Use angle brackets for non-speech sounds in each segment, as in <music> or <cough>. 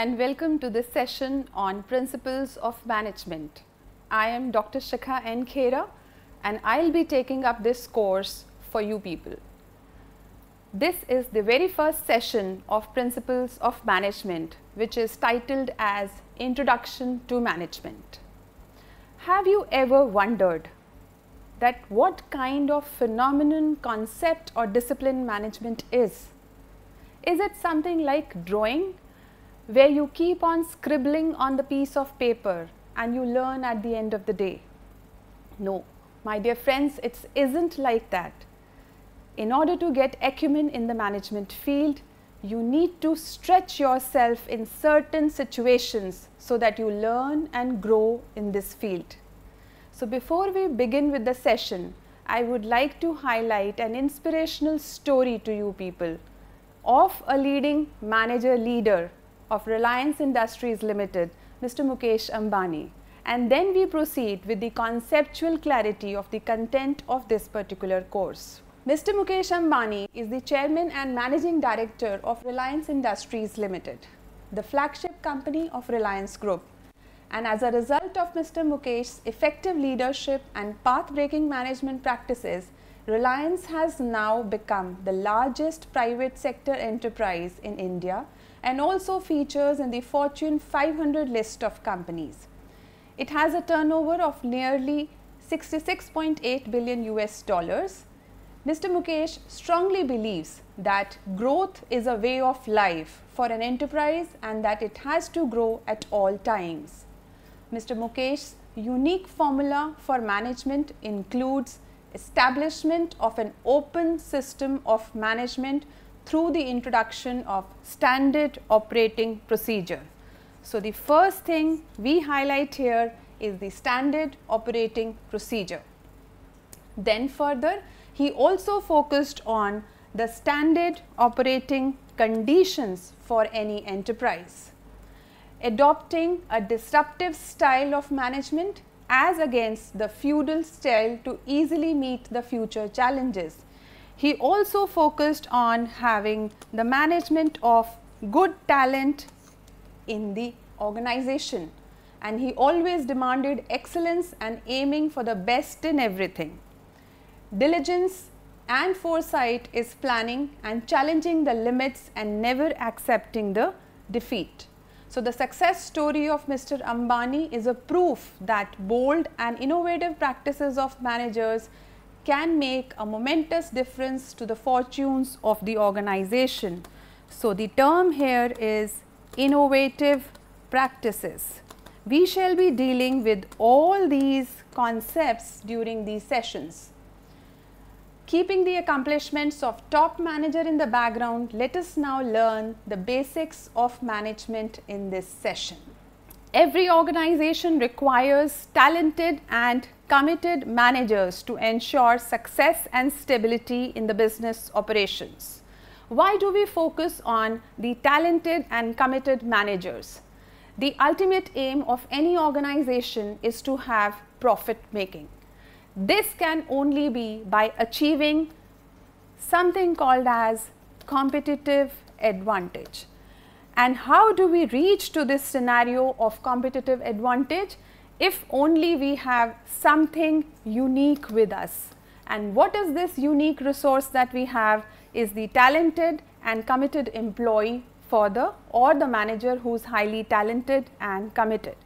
And welcome to this session on Principles of Management. I am Dr. Shikha N. Khera and I'll be taking up this course for you people. This is the very first session of Principles of Management which is titled as Introduction to Management. Have you ever wondered that what kind of phenomenon, concept or discipline management is? Is it something like drawing where you keep on scribbling on the piece of paper and you learn at the end of the day? No, my dear friends, it isn't like that. In order to get acumen in the management field, you need to stretch yourself in certain situations so that you learn and grow in this field. So before we begin with the session, I would like to highlight an inspirational story to you people of a leading manager leader of Reliance Industries Limited, Mr. Mukesh Ambani. And then we proceed with the conceptual clarity of the content of this particular course. Mr. Mukesh Ambani is the chairman and managing director of Reliance Industries Limited, the flagship company of Reliance Group. And as a result of Mr. Mukesh's effective leadership and path-breaking management practices, Reliance has now become the largest private sector enterprise in India and also features in the Fortune 500 list of companies. It has a turnover of nearly 66.8 billion US dollars. Mr. Mukesh strongly believes that growth is a way of life for an enterprise and that it has to grow at all times. Mr. Mukesh's unique formula for management includes establishment of an open system of management through the introduction of standard operating procedure. So, the first thing we highlight here is the standard operating procedure. Then further, he also focused on the standard operating conditions for any enterprise. Adopting a disruptive style of management as against the feudal style to easily meet the future challenges. He also focused on having the management of good talent in the organization and he always demanded excellence and aiming for the best in everything. Diligence and foresight is planning and challenging the limits and never accepting the defeat. So, the success story of Mr. Ambani is a proof that bold and innovative practices of managers can make a momentous difference to the fortunes of the organization. So, the term here is innovative practices. We shall be dealing with all these concepts during these sessions. Keeping the accomplishments of top manager in the background, let us now learn the basics of management in this session. Every organization requires talented and committed managers to ensure success and stability in the business operations. Why do we focus on the talented and committed managers? The ultimate aim of any organization is to have profit making. This can only be by achieving something called as competitive advantage. And how do we reach to this scenario of competitive advantage? If only we have something unique with us. And what is this unique resource that we have is the talented and committed employee for the or the manager who is highly talented and committed.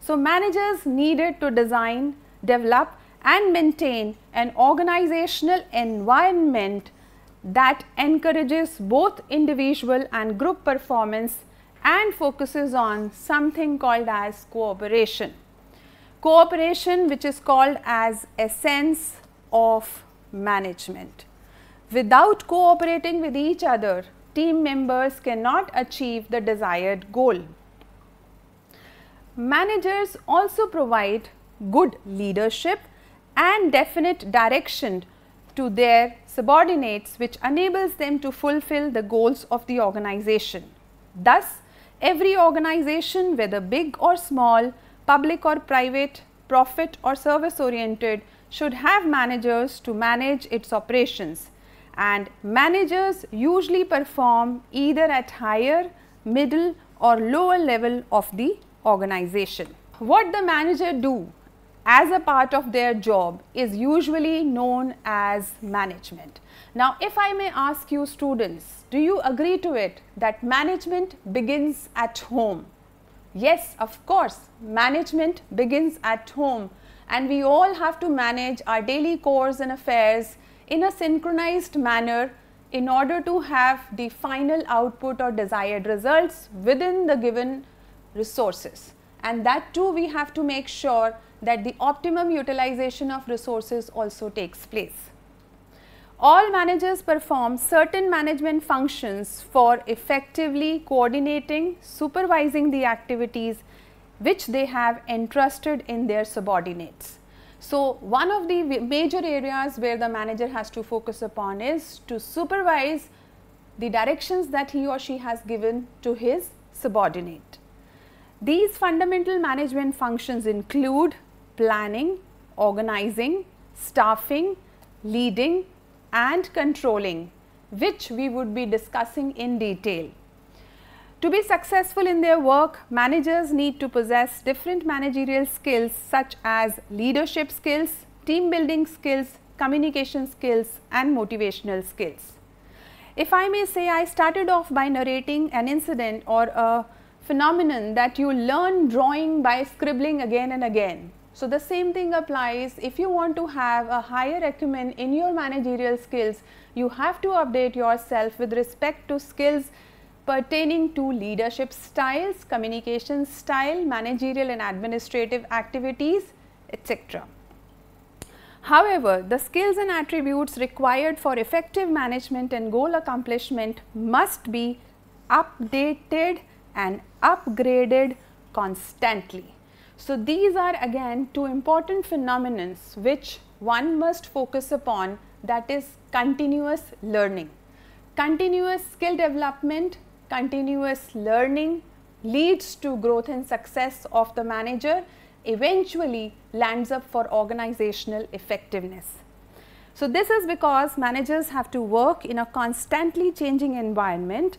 So, managers needed to design, develop and maintain an organizational environment that encourages both individual and group performance and focuses on something called as cooperation. Cooperation which is called as essence of management. Without cooperating with each other, team members cannot achieve the desired goal. managers also provide good leadership and definite direction to their subordinates which enables them to fulfill the goals of the organization. Thus, every organization whether big or small, public or private, profit or service oriented should have managers to manage its operations and managers usually perform either at higher, middle or lower level of the organization. What the manager do as a part of their job is usually known as management. Now, if I may ask you students, do you agree to it that management begins at home? Yes, of course, management begins at home and we all have to manage our daily chores and affairs in a synchronized manner in order to have the final output or desired results within the given resources. And that too we have to make sure that the optimum utilization of resources also takes place. All managers perform certain management functions for effectively coordinating, supervising the activities which they have entrusted in their subordinates. So, one of the major areas where the manager has to focus upon is to supervise the directions that he or she has given to his subordinate. These fundamental management functions include planning, organizing, staffing, leading and controlling which we would be discussing in detail. To be successful in their work, managers need to possess different managerial skills such as leadership skills, team building skills, communication skills and motivational skills. If I may say, I started off by narrating an incident or a phenomenon that you learn drawing by scribbling again and again. So, the same thing applies if you want to have a higher acumen in your managerial skills, you have to update yourself with respect to skills pertaining to leadership styles, communication style, managerial and administrative activities, etc. However, the skills and attributes required for effective management and goal accomplishment must be updated and upgraded constantly. So, these are again two important phenomenons which one must focus upon that is continuous learning. Continuous skill development, continuous learning leads to growth and success of the manager eventually lands up for organizational effectiveness. So, this is because managers have to work in a constantly changing environment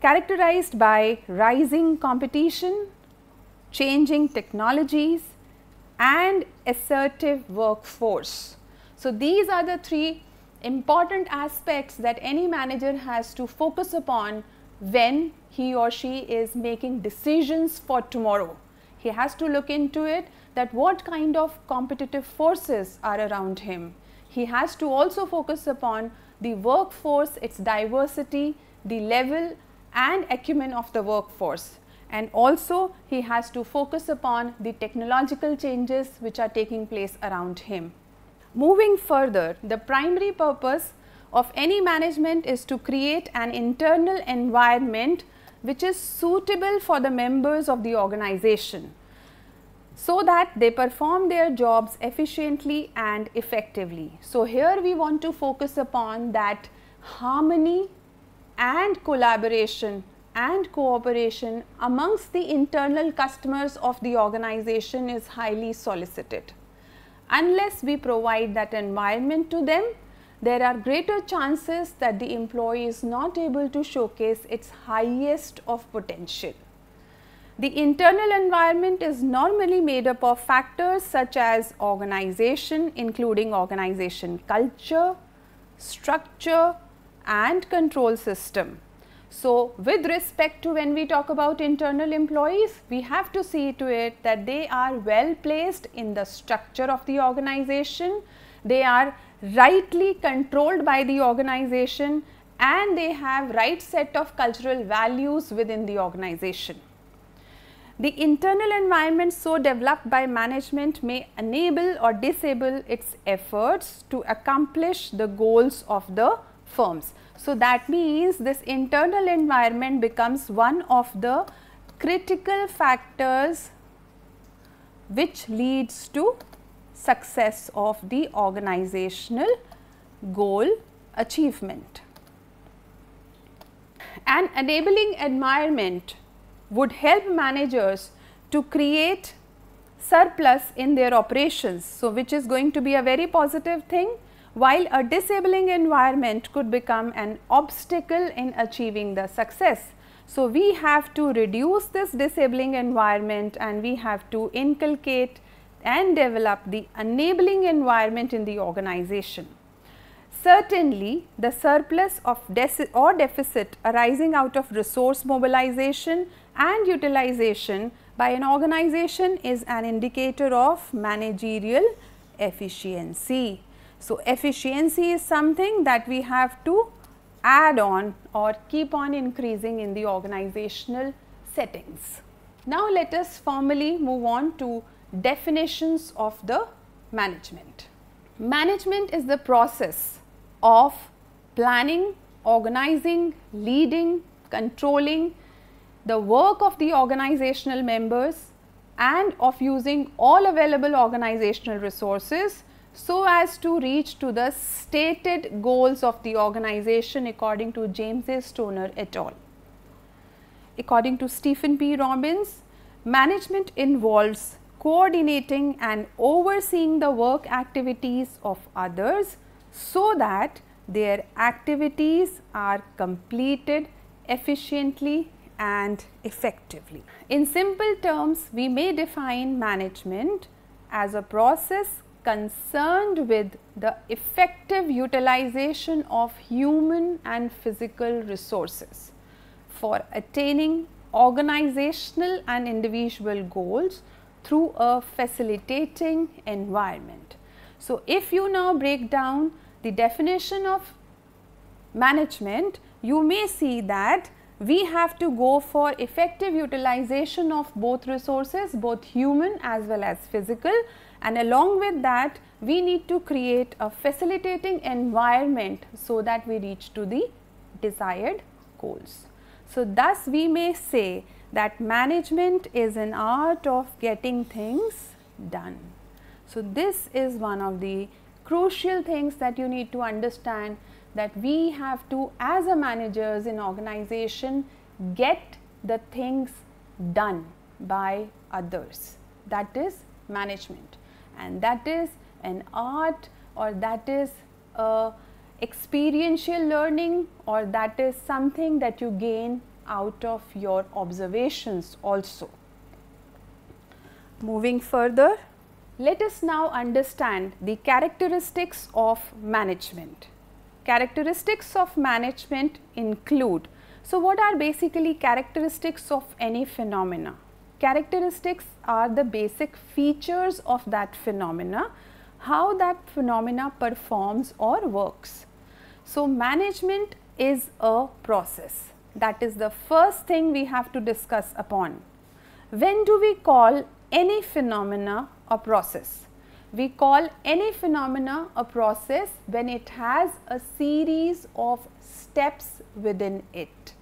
characterized by rising competition, changing technologies and assertive workforce. So, these are the three important aspects that any manager has to focus upon when he or she is making decisions for tomorrow. He has to look into it that what kind of competitive forces are around him. He has to also focus upon the workforce, its diversity, the level and acumen of the workforce and also he has to focus upon the technological changes which are taking place around him. Moving further, the primary purpose of any management is to create an internal environment which is suitable for the members of the organization so that they perform their jobs efficiently and effectively. So, here we want to focus upon that harmony and collaboration and cooperation amongst the internal customers of the organization is highly solicited. Unless we provide that environment to them, there are greater chances that the employee is not able to showcase its highest of potential. The internal environment is normally made up of factors such as organization including organization culture, structure and control system. So, with respect to when we talk about internal employees, we have to see to it that they are well placed in the structure of the organization, they are rightly controlled by the organization and they have right set of cultural values within the organization. The internal environment so developed by management may enable or disable its efforts to accomplish the goals of the firms. So, that means this internal environment becomes one of the critical factors which leads to success of the organizational goal achievement. An enabling environment would help managers to create surplus in their operations. So, which is going to be a very positive thing while a disabling environment could become an obstacle in achieving the success. So, we have to reduce this disabling environment and we have to inculcate and develop the enabling environment in the organization. Certainly, the surplus of or deficit arising out of resource mobilization and utilization by an organization is an indicator of managerial efficiency. So, efficiency is something that we have to add on or keep on increasing in the organizational settings. Now, let us formally move on to definitions of the management. Management is the process of planning, organizing, leading, controlling the work of the organizational members and of using all available organizational resources so as to reach to the stated goals of the organization according to James A. Stoner et al. According to Stephen P. Robbins, management involves coordinating and overseeing the work activities of others so that their activities are completed efficiently and effectively. In simple terms, we may define management as a process concerned with the effective utilization of human and physical resources for attaining organizational and individual goals through a facilitating environment. So, if you now break down the definition of management, you may see that we have to go for effective utilization of both resources, both human as well as physical and along with that we need to create a facilitating environment so that we reach to the desired goals. So, thus we may say that management is an art of getting things done. So, this is one of the crucial things that you need to understand that we have to as a managers in organization get the things done by others that is management and that is an art or that is a experiential learning or that is something that you gain out of your observations also. Moving further, let us now understand the characteristics of management. Characteristics of management include, so what are basically characteristics of any phenomena? Characteristics are the basic features of that phenomena, how that phenomena performs or works. So, management is a process that is the first thing we have to discuss upon. When do we call any phenomena a process? We call any phenomena a process when it has a series of steps within it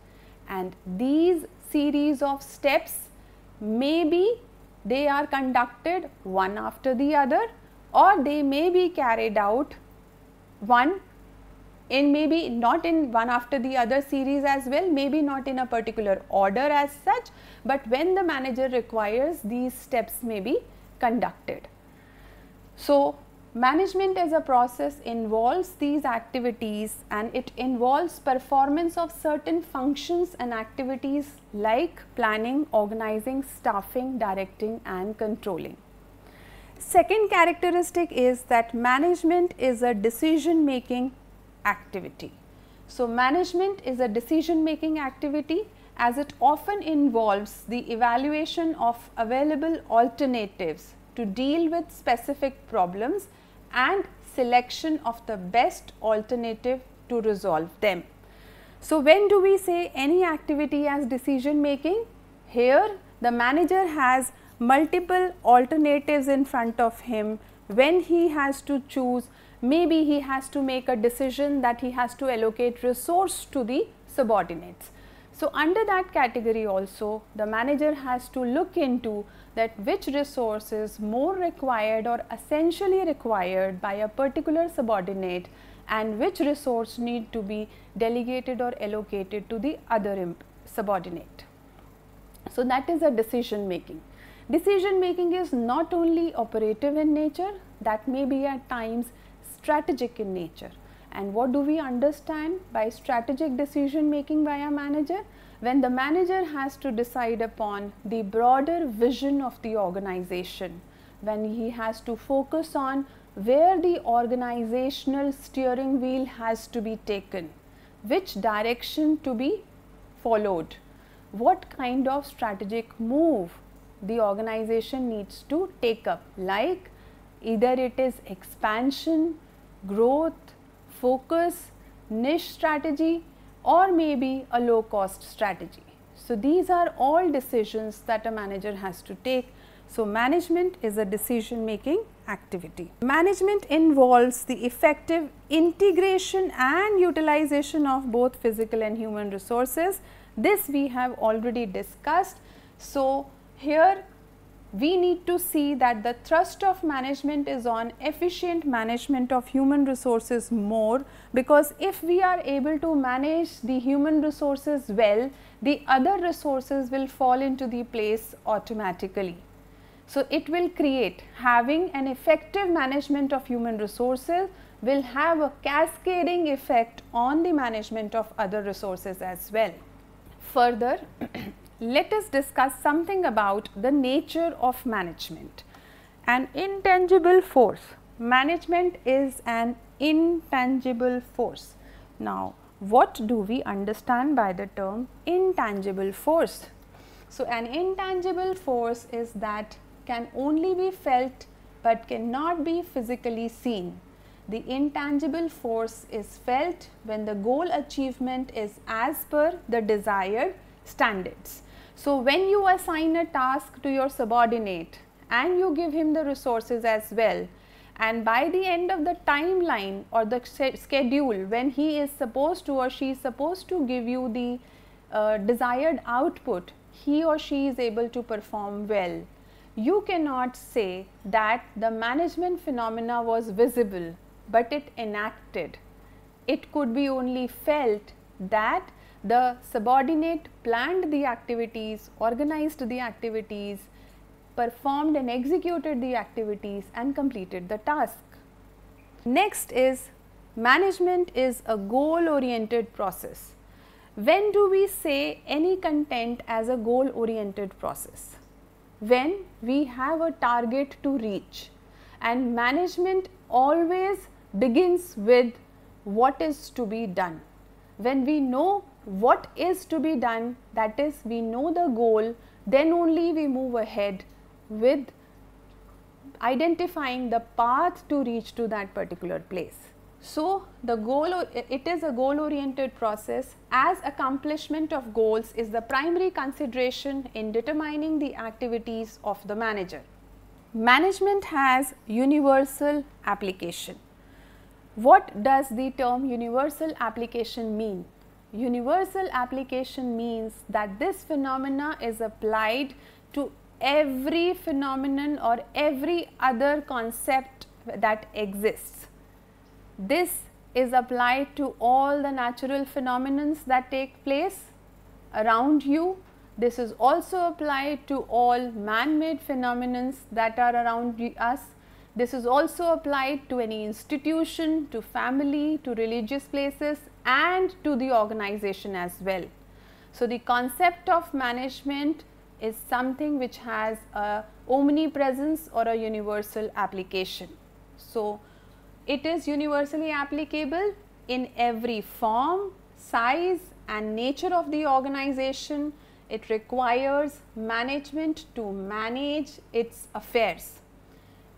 and these series of steps maybe they are conducted one after the other or they may be carried out one in maybe not in one after the other series as well, maybe not in a particular order as such, but when the manager requires these steps may be conducted. So, management as a process involves these activities and it involves performance of certain functions and activities like planning, organizing, staffing, directing and controlling. Second characteristic is that management is a decision making activity. So, management is a decision making activity as it often involves the evaluation of available alternatives to deal with specific problems and selection of the best alternative to resolve them. So, when do we say any activity as decision making? Here the manager has multiple alternatives in front of him when he has to choose maybe he has to make a decision that he has to allocate resource to the subordinates. So, under that category also the manager has to look into that which resource is more required or essentially required by a particular subordinate and which resource need to be delegated or allocated to the other subordinate. So, that is a decision making. Decision making is not only operative in nature, that may be at times strategic in nature. And what do we understand by strategic decision making by a manager? When the manager has to decide upon the broader vision of the organization, when he has to focus on where the organizational steering wheel has to be taken, which direction to be followed, what kind of strategic move the organization needs to take up like either it is expansion, growth, focus, niche strategy or maybe a low cost strategy. So, these are all decisions that a manager has to take. So, management is a decision making activity. Management involves the effective integration and utilization of both physical and human resources. This we have already discussed. So, here we need to see that the thrust of management is on efficient management of human resources more because if we are able to manage the human resources well, the other resources will fall into the place automatically. So, it will create having an effective management of human resources will have a cascading effect on the management of other resources as well. Further, <clears throat> let us discuss something about the nature of management. An intangible force. Management is an intangible force. Now, what do we understand by the term intangible force? So, an intangible force is that can only be felt but cannot be physically seen. The intangible force is felt when the goal achievement is as per the desired standards. So, when you assign a task to your subordinate and you give him the resources as well and by the end of the timeline or the schedule when he is supposed to or she is supposed to give you the uh, desired output, he or she is able to perform well. You cannot say that the management phenomena was visible, but it enacted. It could be only felt that the subordinate planned the activities, organized the activities, performed and executed the activities and completed the task. Next is management is a goal oriented process. When do we say any content as a goal oriented process? When we have a target to reach and management always begins with what is to be done. When we know what is to be done that is we know the goal then only we move ahead with identifying the path to reach to that particular place. So, the goal it is a goal oriented process as accomplishment of goals is the primary consideration in determining the activities of the manager. Management has universal application. What does the term universal application mean? Universal application means that this phenomena is applied to every phenomenon or every other concept that exists. This is applied to all the natural phenomena that take place around you. This is also applied to all man-made phenomena that are around us this is also applied to any institution, to family, to religious places and to the organization as well. So, the concept of management is something which has a omnipresence or a universal application. So, it is universally applicable in every form, size and nature of the organization. It requires management to manage its affairs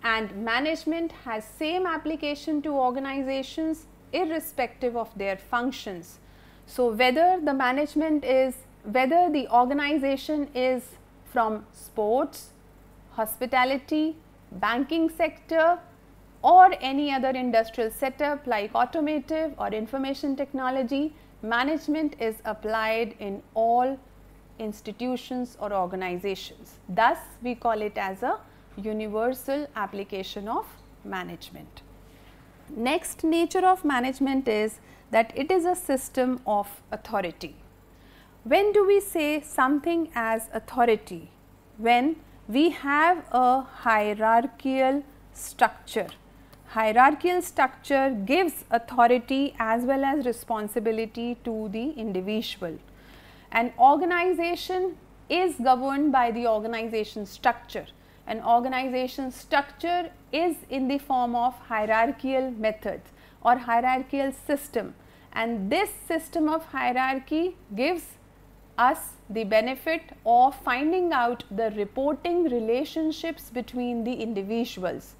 and management has same application to organizations irrespective of their functions. So, whether the management is whether the organization is from sports, hospitality, banking sector or any other industrial setup like automotive or information technology, management is applied in all institutions or organizations. Thus, we call it as a universal application of management. Next nature of management is that it is a system of authority. When do we say something as authority? When we have a hierarchical structure. Hierarchical structure gives authority as well as responsibility to the individual. An organization is governed by the organization structure. An organization structure is in the form of hierarchical methods or hierarchical system and this system of hierarchy gives us the benefit of finding out the reporting relationships between the individuals.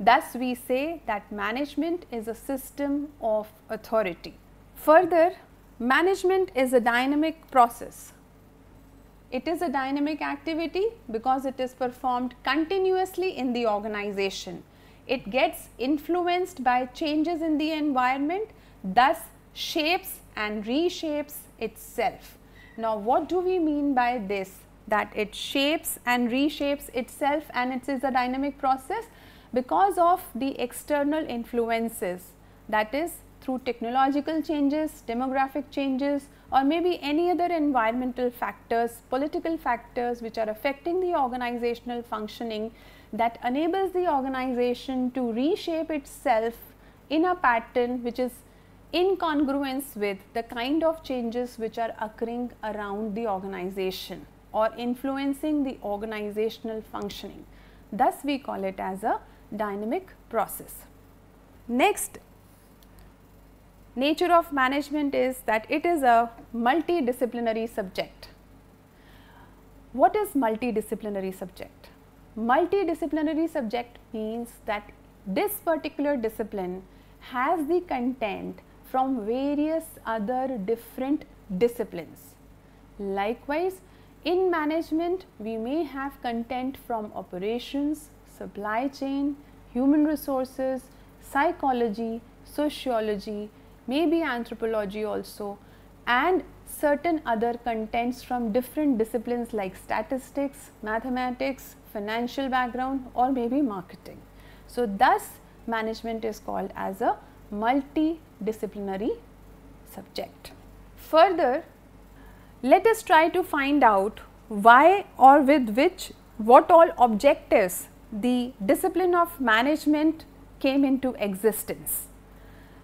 Thus, we say that management is a system of authority. Further, management is a dynamic process. It is a dynamic activity because it is performed continuously in the organization. It gets influenced by changes in the environment, thus shapes and reshapes itself. Now, what do we mean by this? That it shapes and reshapes itself and it is a dynamic process because of the external influences that is through technological changes, demographic changes or maybe any other environmental factors, political factors which are affecting the organizational functioning that enables the organization to reshape itself in a pattern which is in congruence with the kind of changes which are occurring around the organization or influencing the organizational functioning. Thus, we call it as a dynamic process. Next nature of management is that it is a multidisciplinary subject. What is multidisciplinary subject? Multidisciplinary subject means that this particular discipline has the content from various other different disciplines. Likewise, in management, we may have content from operations, supply chain, human resources, psychology, sociology, maybe anthropology also and certain other contents from different disciplines like statistics, mathematics, financial background or maybe marketing. So, thus management is called as a multidisciplinary subject. Further, let us try to find out why or with which what all objectives the discipline of management came into existence.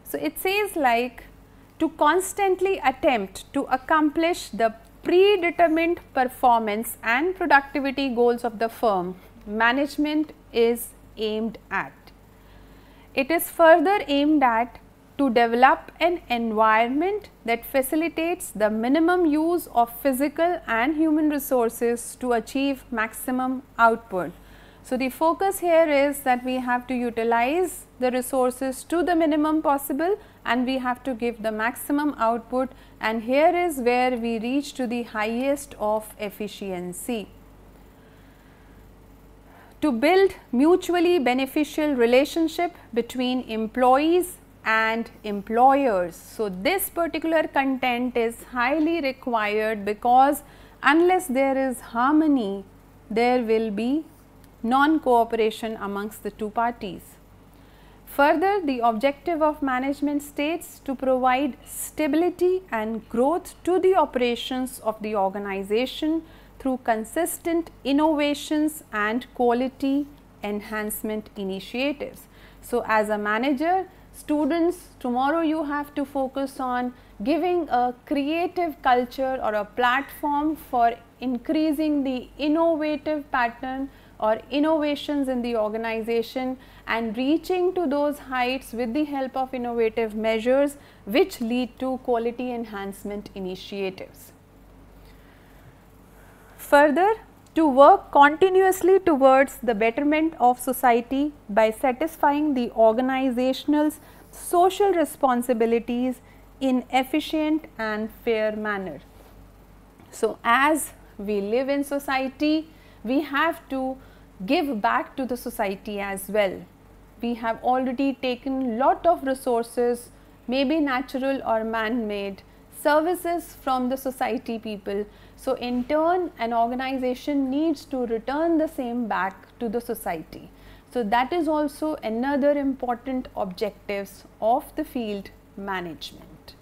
So, it says like to constantly attempt to accomplish the predetermined performance and productivity goals of the firm management is aimed at. It is further aimed at to develop an environment that facilitates the minimum use of physical and human resources to achieve maximum output. So, the focus here is that we have to utilize the resources to the minimum possible and we have to give the maximum output and here is where we reach to the highest of efficiency to build mutually beneficial relationship between employees and employers. So, this particular content is highly required because unless there is harmony, there will be non-cooperation amongst the two parties. Further, the objective of management states to provide stability and growth to the operations of the organization through consistent innovations and quality enhancement initiatives. So, as a manager, students tomorrow you have to focus on giving a creative culture or a platform for increasing the innovative pattern or innovations in the organization and reaching to those heights with the help of innovative measures which lead to quality enhancement initiatives. Further, to work continuously towards the betterment of society by satisfying the organizational's social responsibilities in efficient and fair manner. So, as we live in society, we have to give back to the society as well. We have already taken lot of resources, maybe natural or man-made, services from the society people. So, in turn an organization needs to return the same back to the society. So, that is also another important objectives of the field management.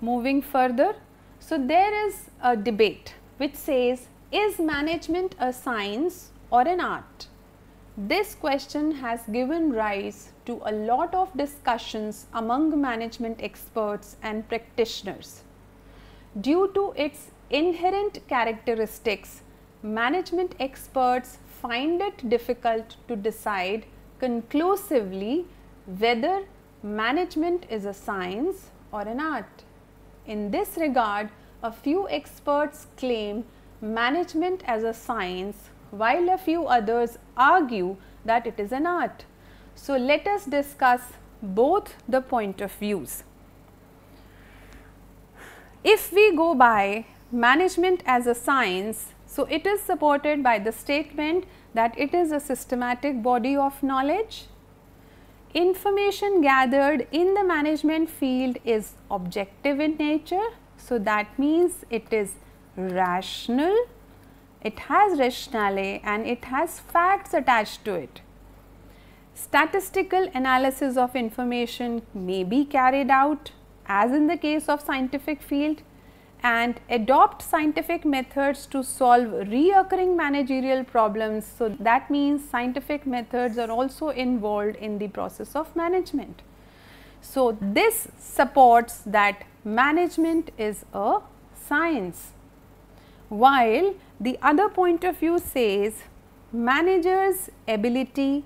Moving further, so there is a debate which says is management a science or an art? This question has given rise to a lot of discussions among management experts and practitioners. Due to its inherent characteristics, management experts find it difficult to decide conclusively whether management is a science or an art. In this regard, a few experts claim management as a science while a few others argue that it is an art. So, let us discuss both the point of views. If we go by management as a science, so it is supported by the statement that it is a systematic body of knowledge. Information gathered in the management field is objective in nature. So, that means it is rational it has rationale and it has facts attached to it. Statistical analysis of information may be carried out as in the case of scientific field and adopt scientific methods to solve reoccurring managerial problems. So, that means scientific methods are also involved in the process of management. So, this supports that management is a science while the other point of view says managers ability,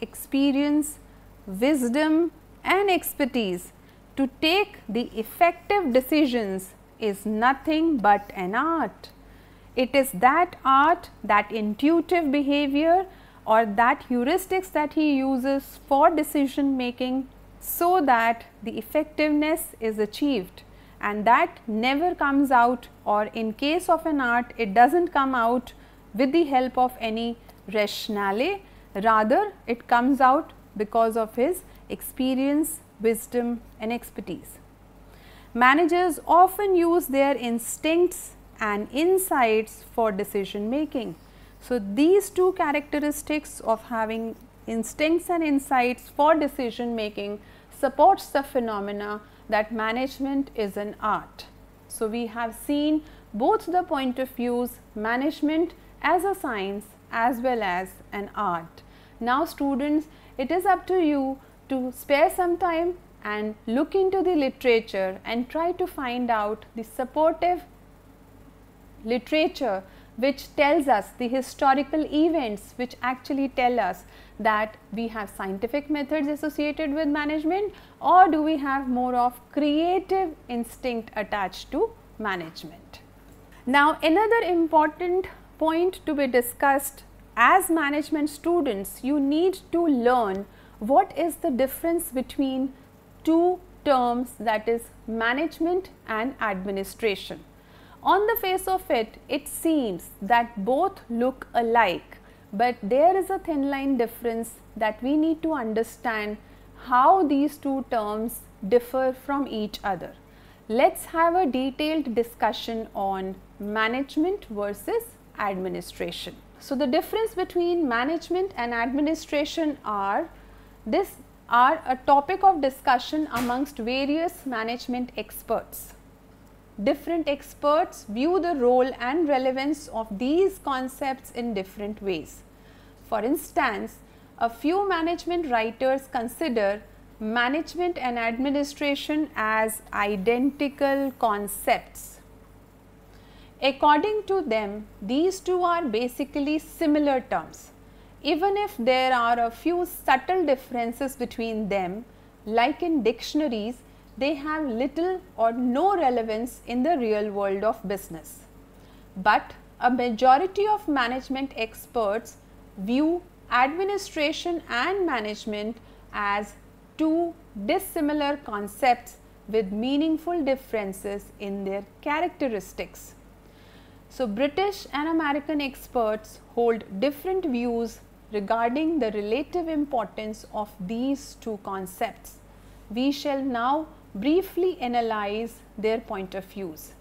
experience, wisdom and expertise to take the effective decisions is nothing but an art. It is that art, that intuitive behavior or that heuristics that he uses for decision making so that the effectiveness is achieved and that never comes out or in case of an art it does not come out with the help of any rationale rather it comes out because of his experience, wisdom and expertise. Managers often use their instincts and insights for decision making. So, these two characteristics of having instincts and insights for decision making supports the phenomena that management is an art. So, we have seen both the point of views management as a science as well as an art. Now, students it is up to you to spare some time and look into the literature and try to find out the supportive literature which tells us the historical events which actually tell us that we have scientific methods associated with management or do we have more of creative instinct attached to management. Now, another important point to be discussed as management students you need to learn what is the difference between two terms that is management and administration. On the face of it, it seems that both look alike but there is a thin line difference that we need to understand how these two terms differ from each other. Let's have a detailed discussion on management versus administration. So, the difference between management and administration are this are a topic of discussion amongst various management experts different experts view the role and relevance of these concepts in different ways. For instance, a few management writers consider management and administration as identical concepts. According to them, these two are basically similar terms. Even if there are a few subtle differences between them, like in dictionaries, they have little or no relevance in the real world of business. But a majority of management experts view administration and management as two dissimilar concepts with meaningful differences in their characteristics. So, British and American experts hold different views regarding the relative importance of these two concepts. We shall now briefly analyze their point of views.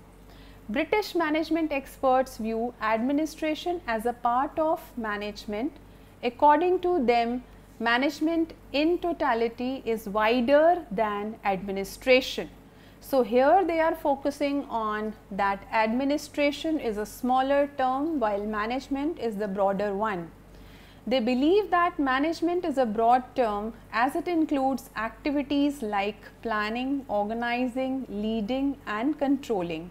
British management experts view administration as a part of management. According to them, management in totality is wider than administration. So, here they are focusing on that administration is a smaller term while management is the broader one. They believe that management is a broad term as it includes activities like planning, organizing, leading and controlling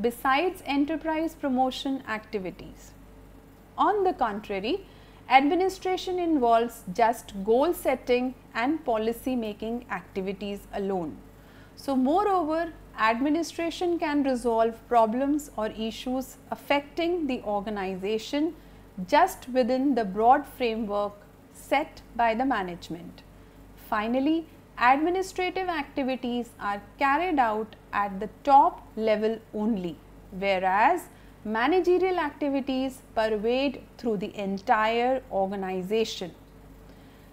besides enterprise promotion activities. On the contrary, administration involves just goal setting and policy making activities alone. So, moreover, administration can resolve problems or issues affecting the organization just within the broad framework set by the management. Finally, administrative activities are carried out at the top level only, whereas managerial activities pervade through the entire organization.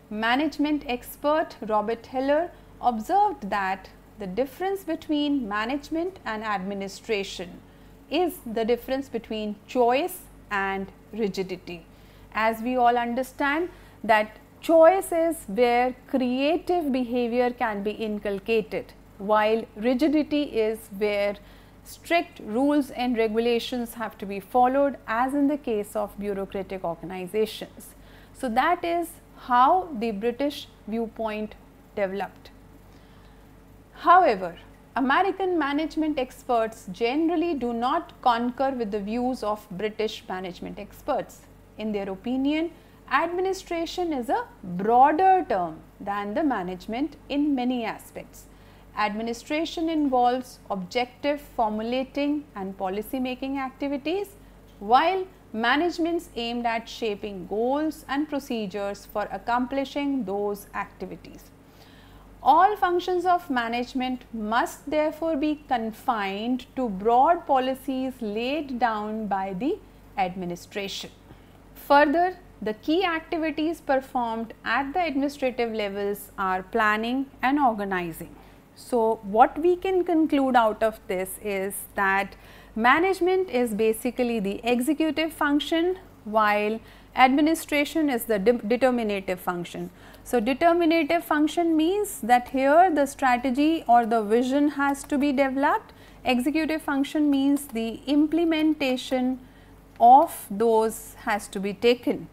Management expert Robert Heller observed that the difference between management and administration is the difference between choice and rigidity. As we all understand that choice is where creative behavior can be inculcated, while rigidity is where strict rules and regulations have to be followed as in the case of bureaucratic organizations. So, that is how the British viewpoint developed. However, American management experts generally do not concur with the views of British management experts. In their opinion, administration is a broader term than the management in many aspects. Administration involves objective formulating and policy making activities, while managements aimed at shaping goals and procedures for accomplishing those activities. All functions of management must therefore be confined to broad policies laid down by the administration. Further, the key activities performed at the administrative levels are planning and organizing. So, what we can conclude out of this is that management is basically the executive function while administration is the de determinative function. So, determinative function means that here the strategy or the vision has to be developed. Executive function means the implementation of those has to be taken.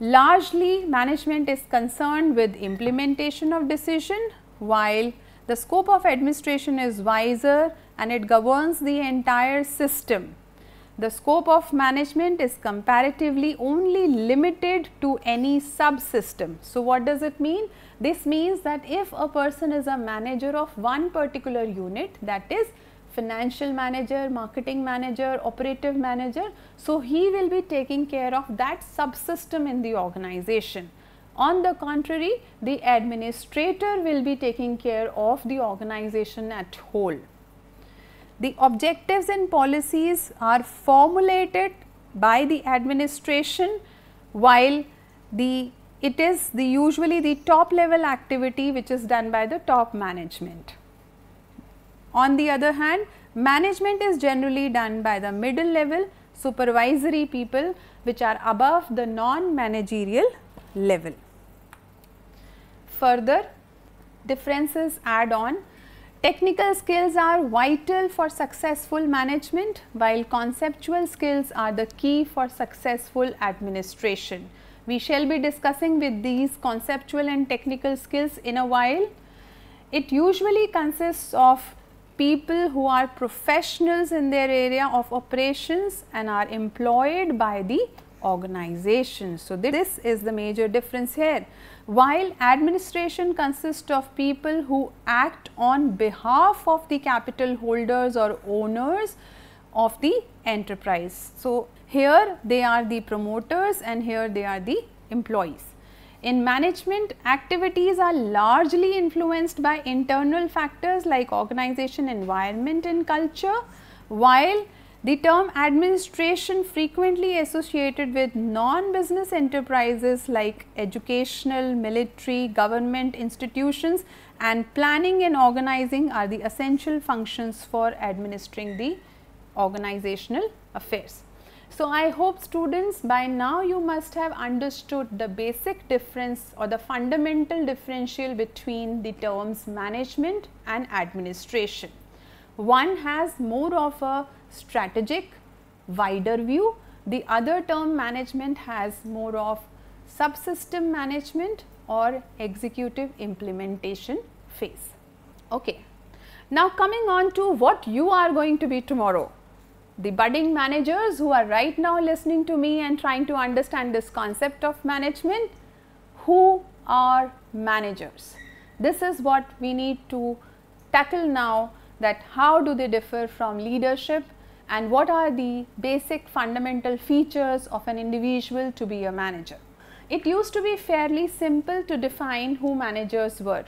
Largely management is concerned with implementation of decision while the scope of administration is wiser and it governs the entire system the scope of management is comparatively only limited to any subsystem. So, what does it mean? This means that if a person is a manager of one particular unit that is financial manager, marketing manager, operative manager, so he will be taking care of that subsystem in the organization. On the contrary, the administrator will be taking care of the organization at whole. The objectives and policies are formulated by the administration while the it is the usually the top level activity which is done by the top management. On the other hand, management is generally done by the middle level supervisory people which are above the non-managerial level. Further differences add on Technical skills are vital for successful management while conceptual skills are the key for successful administration. We shall be discussing with these conceptual and technical skills in a while. It usually consists of people who are professionals in their area of operations and are employed by the organization. So, this is the major difference here while administration consists of people who act on behalf of the capital holders or owners of the enterprise. So, here they are the promoters and here they are the employees. In management, activities are largely influenced by internal factors like organization, environment and culture, while The term administration frequently associated with non-business enterprises like educational, military, government institutions and planning and organizing are the essential functions for administering the organizational affairs. So, I hope students by now you must have understood the basic difference or the fundamental differential between the terms management and administration. One has more of a strategic wider view, the other term management has more of subsystem management or executive implementation phase. Okay. Now coming on to what you are going to be tomorrow. The budding managers who are right now listening to me and trying to understand this concept of management, who are managers? This is what we need to tackle now that how do they differ from leadership and what are the basic fundamental features of an individual to be a manager. It used to be fairly simple to define who managers were.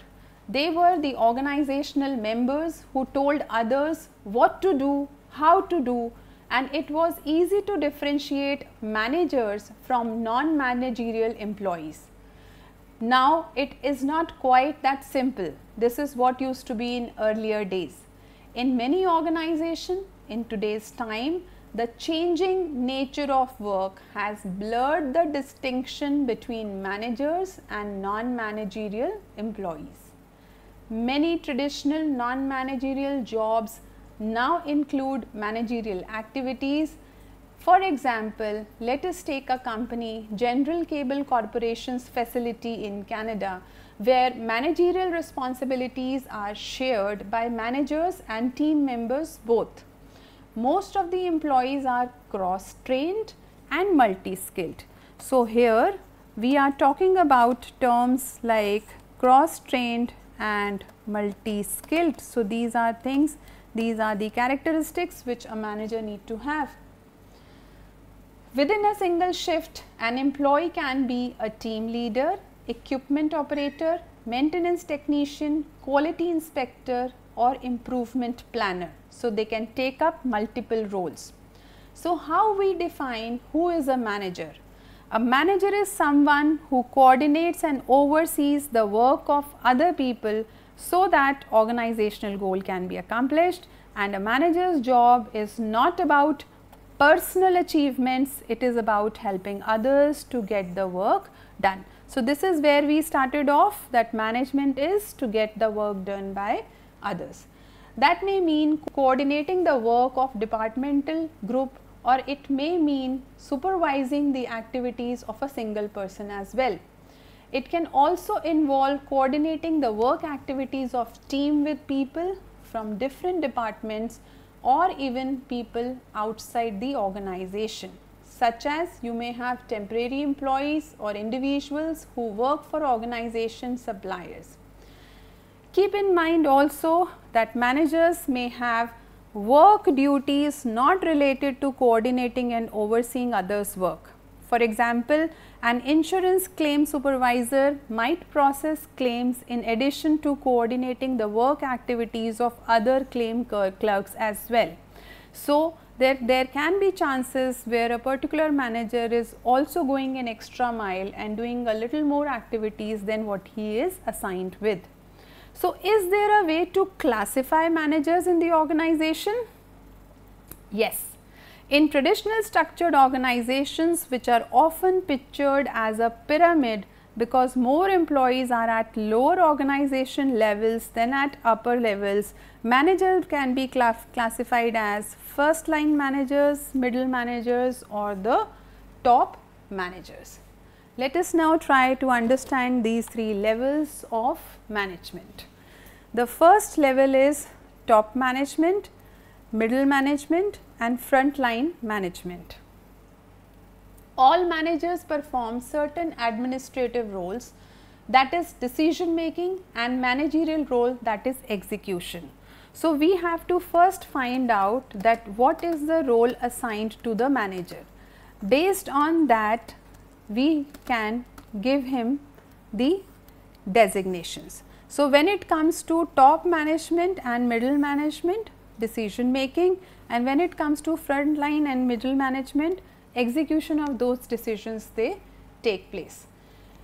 They were the organizational members who told others what to do, how to do and it was easy to differentiate managers from non-managerial employees. Now it is not quite that simple. This is what used to be in earlier days. In many organizations, in today's time, the changing nature of work has blurred the distinction between managers and non-managerial employees. Many traditional non-managerial jobs now include managerial activities. For example, let us take a company General Cable Corporation's facility in Canada where managerial responsibilities are shared by managers and team members both most of the employees are cross trained and multi skilled. So, here we are talking about terms like cross trained and multi skilled. So, these are things these are the characteristics which a manager need to have. Within a single shift an employee can be a team leader, equipment operator, maintenance technician, quality inspector or improvement planner. So, they can take up multiple roles. So, how we define who is a manager? A manager is someone who coordinates and oversees the work of other people so that organizational goal can be accomplished and a manager's job is not about personal achievements, it is about helping others to get the work done. So, this is where we started off that management is to get the work done by others. That may mean coordinating the work of departmental group or it may mean supervising the activities of a single person as well. It can also involve coordinating the work activities of team with people from different departments or even people outside the organization such as you may have temporary employees or individuals who work for organization suppliers. Keep in mind also that managers may have work duties not related to coordinating and overseeing others work. For example, an insurance claim supervisor might process claims in addition to coordinating the work activities of other claim clerks as well. So, there, there can be chances where a particular manager is also going an extra mile and doing a little more activities than what he is assigned with. So, is there a way to classify managers in the organization? Yes. In traditional structured organizations which are often pictured as a pyramid because more employees are at lower organization levels than at upper levels, managers can be classified as first line managers, middle managers or the top managers. Let us now try to understand these three levels of management. The first level is top management, middle management and frontline management. All managers perform certain administrative roles that is decision making and managerial role that is execution. So, we have to first find out that what is the role assigned to the manager. Based on that we can give him the designations. So, when it comes to top management and middle management decision making, and when it comes to front line and middle management execution of those decisions they take place.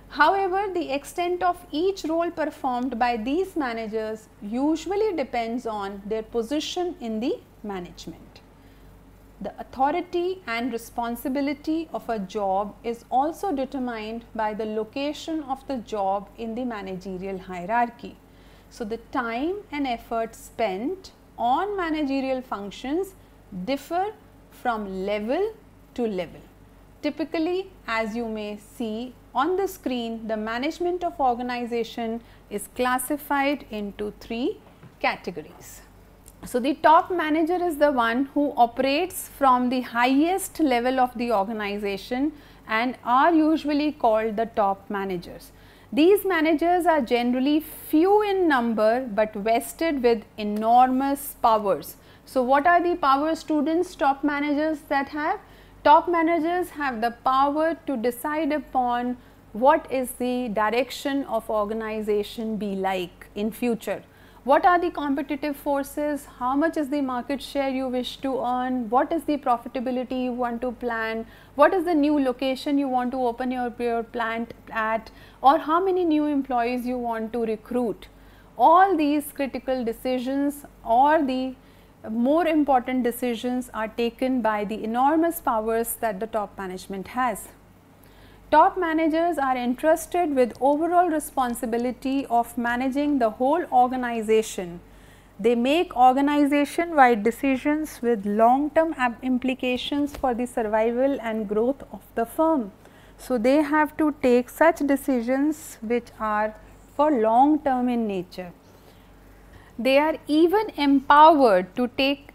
However, the extent of each role performed by these managers usually depends on their position in the management. The authority and responsibility of a job is also determined by the location of the job in the managerial hierarchy. So, the time and effort spent on managerial functions differ from level to level. Typically, as you may see on the screen, the management of organization is classified into three categories. So, the top manager is the one who operates from the highest level of the organization and are usually called the top managers. These managers are generally few in number but vested with enormous powers. So, what are the power students top managers that have? Top managers have the power to decide upon what is the direction of organization be like in future what are the competitive forces, how much is the market share you wish to earn, what is the profitability you want to plan, what is the new location you want to open your, your plant at or how many new employees you want to recruit. All these critical decisions or the more important decisions are taken by the enormous powers that the top management has. Top managers are entrusted with overall responsibility of managing the whole organization. They make organization wide decisions with long term implications for the survival and growth of the firm. So, they have to take such decisions which are for long term in nature. They are even empowered to take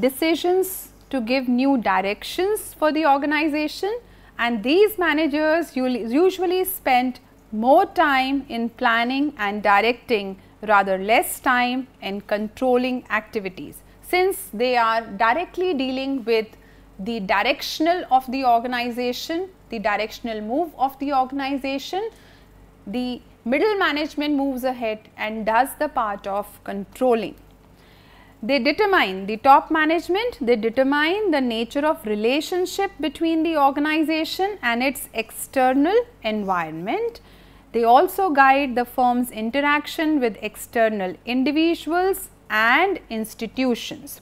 decisions to give new directions for the organization and these managers usually spend more time in planning and directing rather less time in controlling activities. Since they are directly dealing with the directional of the organization, the directional move of the organization, the middle management moves ahead and does the part of controlling. They determine the top management, they determine the nature of relationship between the organization and its external environment. They also guide the firm's interaction with external individuals and institutions.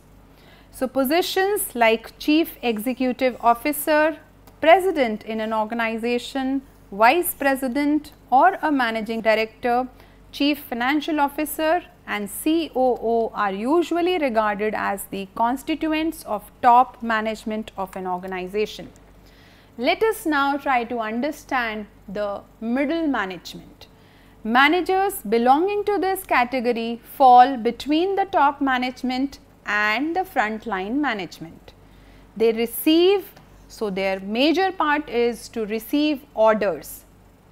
So, positions like chief executive officer, president in an organization, vice president or a managing director, chief financial officer and COO are usually regarded as the constituents of top management of an organization. Let us now try to understand the middle management. Managers belonging to this category fall between the top management and the frontline management. They receive, so their major part is to receive orders,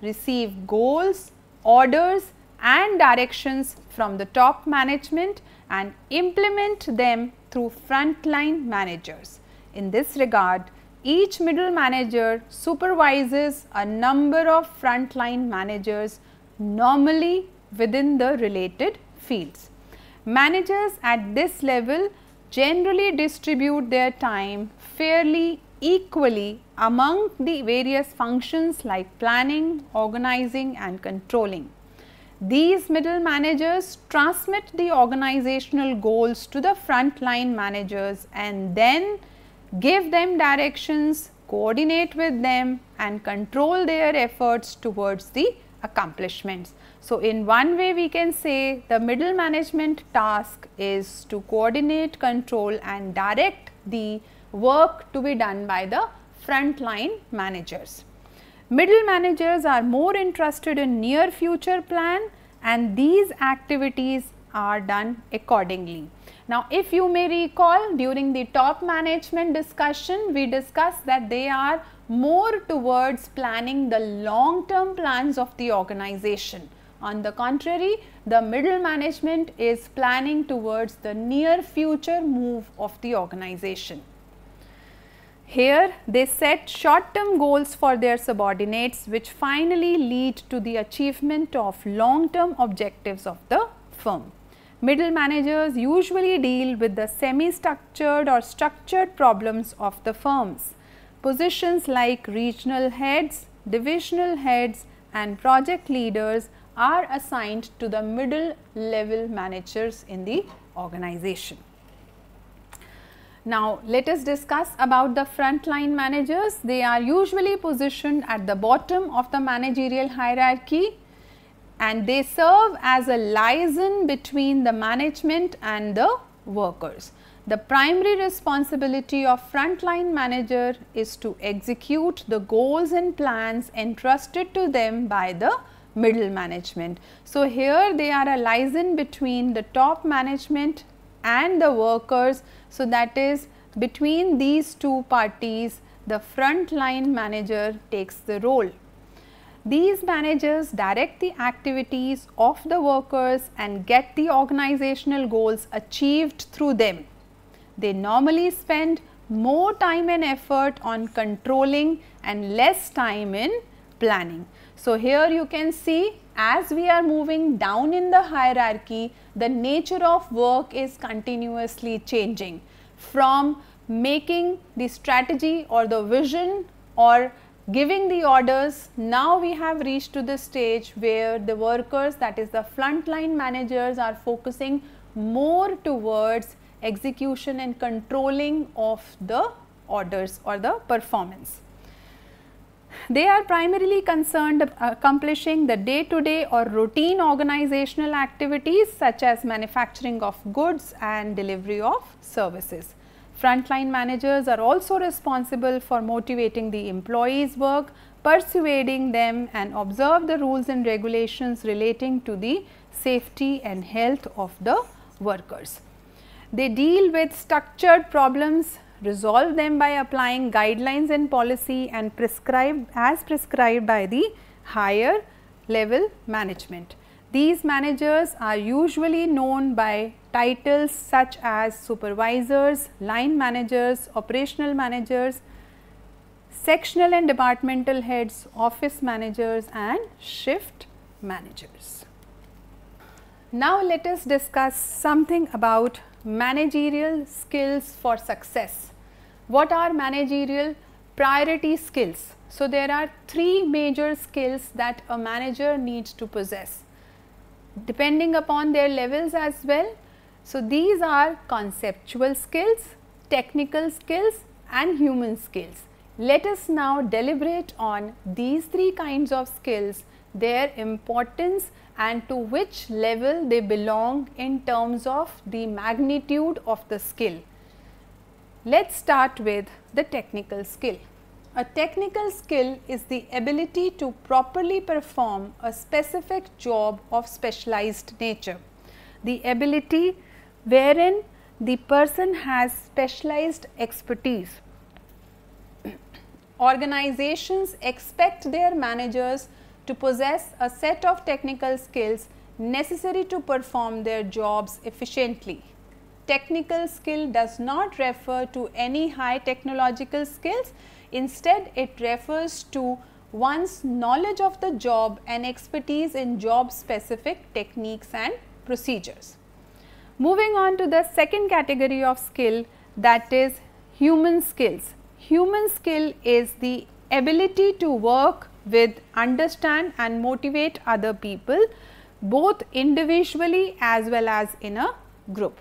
receive goals, orders and directions from the top management and implement them through frontline managers. In this regard, each middle manager supervises a number of frontline managers normally within the related fields. Managers at this level generally distribute their time fairly equally among the various functions like planning, organizing and controlling. These middle managers transmit the organizational goals to the frontline managers and then give them directions, coordinate with them and control their efforts towards the accomplishments. So, in one way we can say the middle management task is to coordinate, control and direct the work to be done by the frontline managers. Middle managers are more interested in near future plan and these activities are done accordingly. Now, if you may recall during the top management discussion, we discussed that they are more towards planning the long term plans of the organization. On the contrary, the middle management is planning towards the near future move of the organization. Here they set short term goals for their subordinates which finally lead to the achievement of long term objectives of the firm. Middle managers usually deal with the semi-structured or structured problems of the firms. Positions like regional heads, divisional heads and project leaders are assigned to the middle level managers in the organization. Now, let us discuss about the frontline managers. They are usually positioned at the bottom of the managerial hierarchy and they serve as a liaison between the management and the workers. The primary responsibility of frontline manager is to execute the goals and plans entrusted to them by the middle management. So, here they are a liaison between the top management and the workers. So, that is between these two parties the frontline manager takes the role. These managers direct the activities of the workers and get the organizational goals achieved through them. They normally spend more time and effort on controlling and less time in planning. So, here you can see as we are moving down in the hierarchy, the nature of work is continuously changing from making the strategy or the vision or giving the orders, now we have reached to the stage where the workers that is the frontline managers are focusing more towards execution and controlling of the orders or the performance. They are primarily concerned uh, accomplishing the day to day or routine organizational activities such as manufacturing of goods and delivery of services. Frontline managers are also responsible for motivating the employees work, persuading them and observe the rules and regulations relating to the safety and health of the workers. They deal with structured problems, resolve them by applying guidelines and policy and prescribe as prescribed by the higher level management. These managers are usually known by titles such as supervisors, line managers, operational managers, sectional and departmental heads, office managers and shift managers. Now, let us discuss something about managerial skills for success. What are managerial priority skills? So, there are three major skills that a manager needs to possess depending upon their levels as well. So, these are conceptual skills, technical skills and human skills. Let us now deliberate on these three kinds of skills, their importance and to which level they belong in terms of the magnitude of the skill. Let us start with the technical skill. A technical skill is the ability to properly perform a specific job of specialized nature. The ability wherein the person has specialized expertise. <coughs> Organizations expect their managers to possess a set of technical skills necessary to perform their jobs efficiently. Technical skill does not refer to any high technological skills Instead, it refers to one's knowledge of the job and expertise in job specific techniques and procedures. Moving on to the second category of skill that is human skills. Human skill is the ability to work with, understand and motivate other people both individually as well as in a group.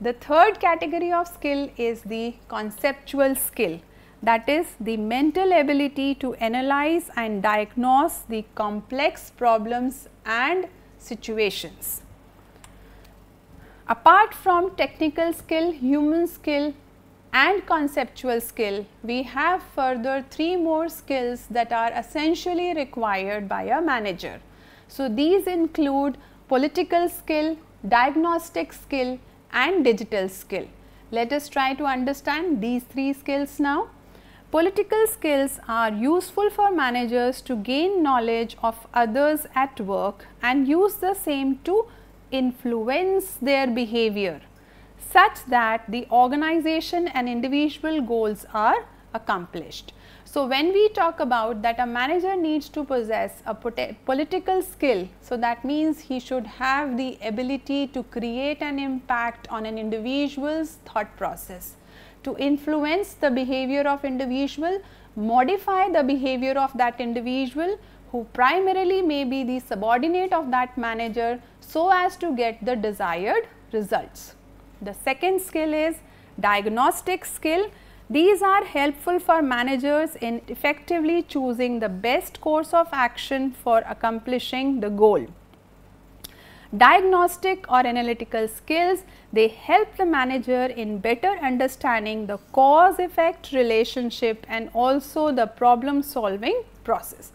The third category of skill is the conceptual skill that is the mental ability to analyze and diagnose the complex problems and situations. Apart from technical skill, human skill and conceptual skill, we have further three more skills that are essentially required by a manager. So, these include political skill, diagnostic skill and digital skill. Let us try to understand these three skills now. Political skills are useful for managers to gain knowledge of others at work and use the same to influence their behavior such that the organization and individual goals are accomplished. So, when we talk about that a manager needs to possess a political skill, so that means he should have the ability to create an impact on an individual's thought process, to influence the behavior of individual, modify the behavior of that individual who primarily may be the subordinate of that manager so as to get the desired results. The second skill is diagnostic skill these are helpful for managers in effectively choosing the best course of action for accomplishing the goal. Diagnostic or analytical skills, they help the manager in better understanding the cause effect relationship and also the problem solving process.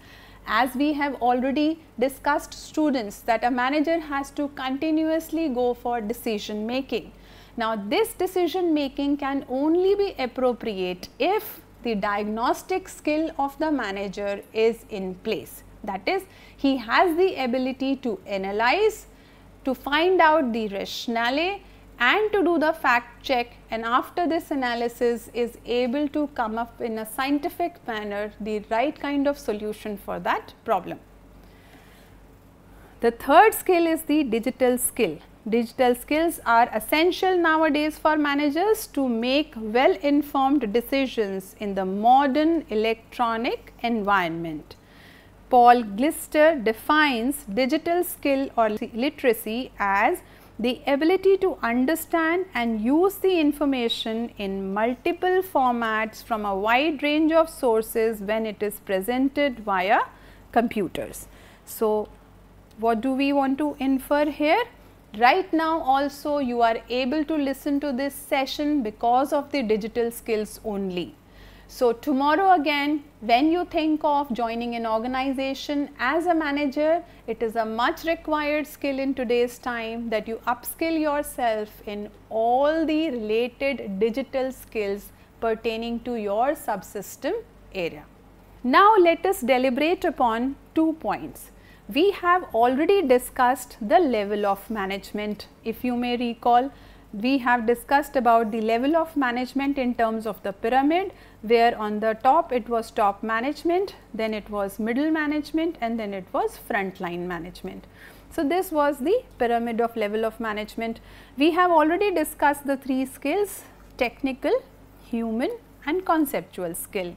As we have already discussed students that a manager has to continuously go for decision making now, this decision making can only be appropriate if the diagnostic skill of the manager is in place. That is, he has the ability to analyze, to find out the rationale and to do the fact check and after this analysis is able to come up in a scientific manner the right kind of solution for that problem. The third skill is the digital skill. Digital skills are essential nowadays for managers to make well informed decisions in the modern electronic environment. Paul Gilster defines digital skill or literacy as the ability to understand and use the information in multiple formats from a wide range of sources when it is presented via computers. So, what do we want to infer here? Right now also you are able to listen to this session because of the digital skills only. So, tomorrow again when you think of joining an organization as a manager, it is a much required skill in today's time that you upskill yourself in all the related digital skills pertaining to your subsystem area. Now, let us deliberate upon two points we have already discussed the level of management. If you may recall, we have discussed about the level of management in terms of the pyramid where on the top it was top management, then it was middle management and then it was frontline management. So, this was the pyramid of level of management. We have already discussed the three skills technical, human and conceptual skill.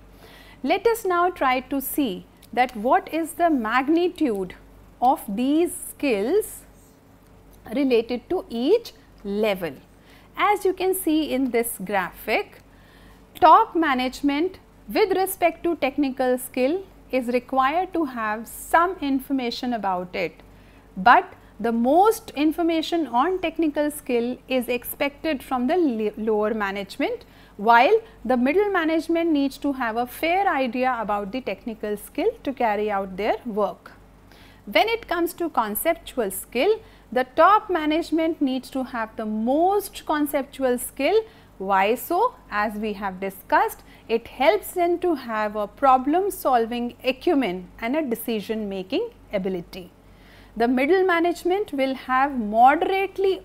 Let us now try to see that what is the magnitude of these skills related to each level. As you can see in this graphic, top management with respect to technical skill is required to have some information about it, but the most information on technical skill is expected from the lower management while the middle management needs to have a fair idea about the technical skill to carry out their work. When it comes to conceptual skill, the top management needs to have the most conceptual skill. Why so? As we have discussed, it helps them to have a problem solving acumen and a decision making ability. The middle management will have moderately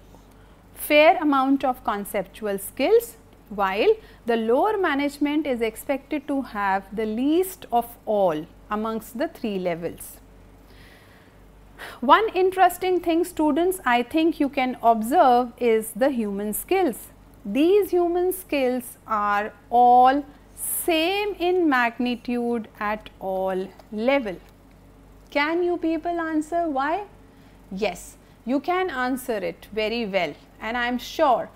fair amount of conceptual skills while the lower management is expected to have the least of all amongst the three levels. One interesting thing students I think you can observe is the human skills. These human skills are all same in magnitude at all level. Can you people answer why? Yes, you can answer it very well and I am sure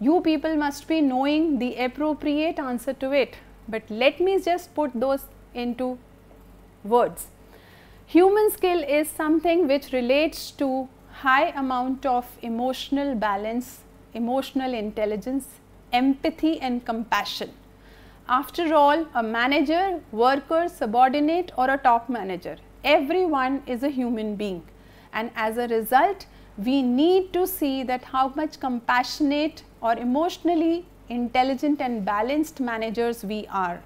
you people must be knowing the appropriate answer to it. But let me just put those into words. Human skill is something which relates to high amount of emotional balance, emotional intelligence, empathy and compassion. After all, a manager, worker, subordinate or a top manager, everyone is a human being and as a result, we need to see that how much compassionate or emotionally intelligent and balanced managers we are.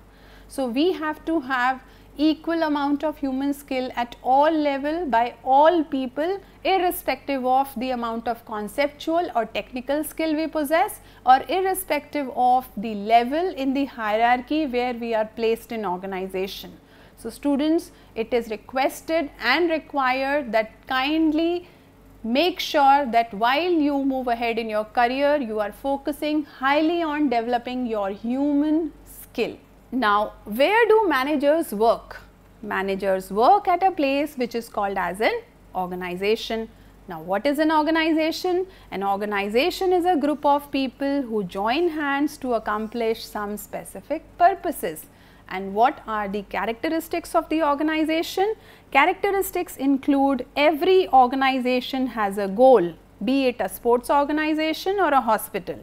So, we have to have equal amount of human skill at all level by all people irrespective of the amount of conceptual or technical skill we possess or irrespective of the level in the hierarchy where we are placed in organization. So, students it is requested and required that kindly make sure that while you move ahead in your career you are focusing highly on developing your human skill. Now, where do managers work? Managers work at a place which is called as an organization. Now, what is an organization? An organization is a group of people who join hands to accomplish some specific purposes. And what are the characteristics of the organization? Characteristics include every organization has a goal, be it a sports organization or a hospital.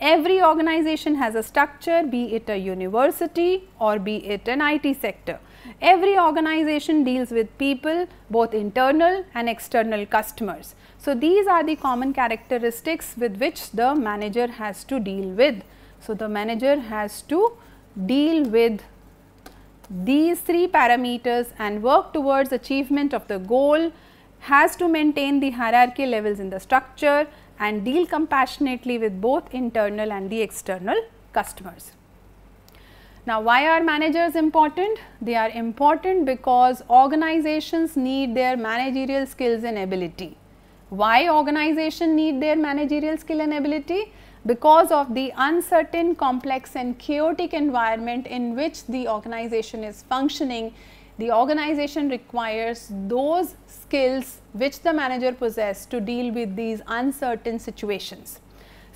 Every organization has a structure be it a university or be it an IT sector. Every organization deals with people both internal and external customers. So, these are the common characteristics with which the manager has to deal with. So, the manager has to deal with these three parameters and work towards achievement of the goal has to maintain the hierarchy levels in the structure and deal compassionately with both internal and the external customers. Now, why are managers important? They are important because organizations need their managerial skills and ability. Why organization need their managerial skill and ability? Because of the uncertain, complex and chaotic environment in which the organization is functioning the organization requires those skills which the manager possess to deal with these uncertain situations.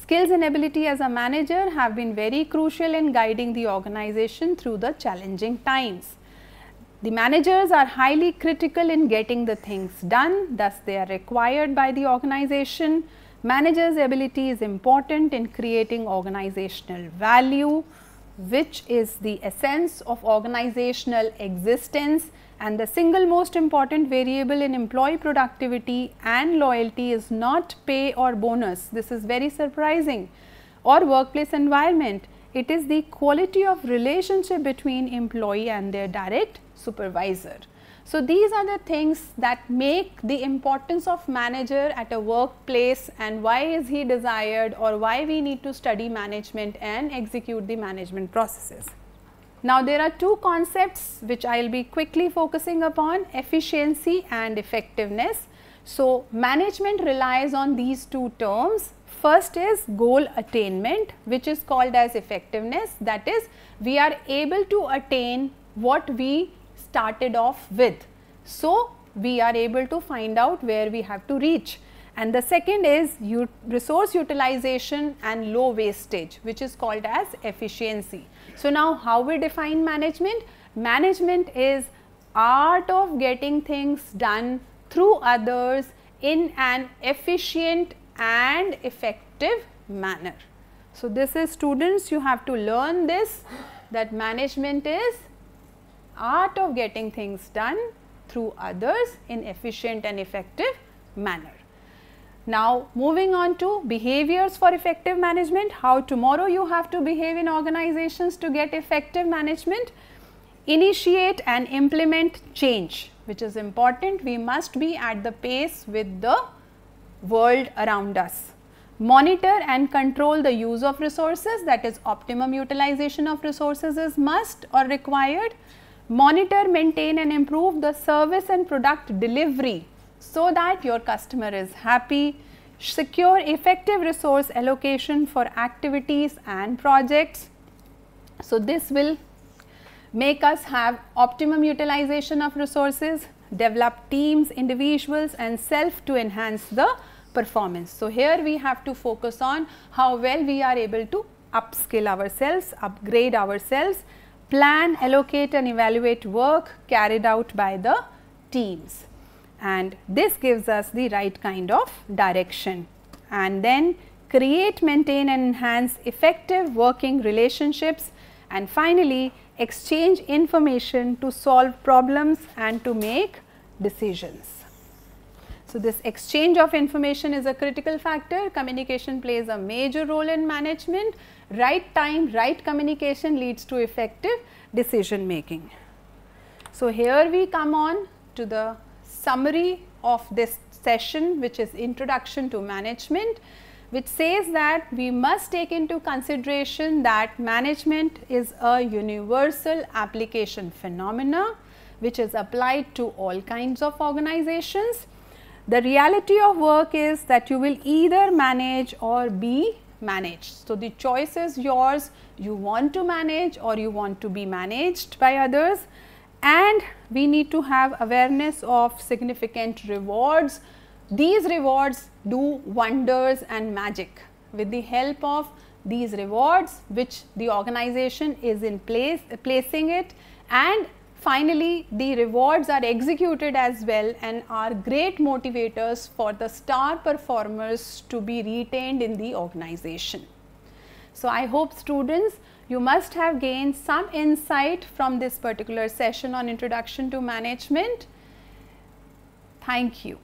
Skills and ability as a manager have been very crucial in guiding the organization through the challenging times. The managers are highly critical in getting the things done, thus they are required by the organization. Manager's ability is important in creating organizational value, which is the essence of organizational existence and the single most important variable in employee productivity and loyalty is not pay or bonus. This is very surprising or workplace environment. It is the quality of relationship between employee and their direct supervisor. So, these are the things that make the importance of manager at a workplace and why is he desired or why we need to study management and execute the management processes. Now, there are two concepts which I will be quickly focusing upon efficiency and effectiveness. So, management relies on these two terms. First is goal attainment which is called as effectiveness that is we are able to attain what we started off with. So, we are able to find out where we have to reach and the second is resource utilization and low wastage which is called as efficiency. So, now how we define management? Management is art of getting things done through others in an efficient and effective manner. So, this is students you have to learn this that management is art of getting things done through others in efficient and effective manner. Now, moving on to behaviors for effective management, how tomorrow you have to behave in organizations to get effective management. Initiate and implement change, which is important. We must be at the pace with the world around us. Monitor and control the use of resources that is optimum utilization of resources is must or required monitor, maintain and improve the service and product delivery so that your customer is happy, secure effective resource allocation for activities and projects. So, this will make us have optimum utilization of resources, develop teams, individuals and self to enhance the performance. So, here we have to focus on how well we are able to upskill ourselves, upgrade ourselves plan, allocate and evaluate work carried out by the teams. And this gives us the right kind of direction. And then create, maintain and enhance effective working relationships. And finally exchange information to solve problems and to make decisions. So, this exchange of information is a critical factor, communication plays a major role in management, right time, right communication leads to effective decision making. So, here we come on to the summary of this session which is introduction to management which says that we must take into consideration that management is a universal application phenomena which is applied to all kinds of organizations. The reality of work is that you will either manage or be managed. So, the choice is yours. You want to manage or you want to be managed by others. And we need to have awareness of significant rewards. These rewards do wonders and magic. With the help of these rewards which the organization is in place placing it and finally the rewards are executed as well and are great motivators for the star performers to be retained in the organization. So, I hope students you must have gained some insight from this particular session on introduction to management. Thank you.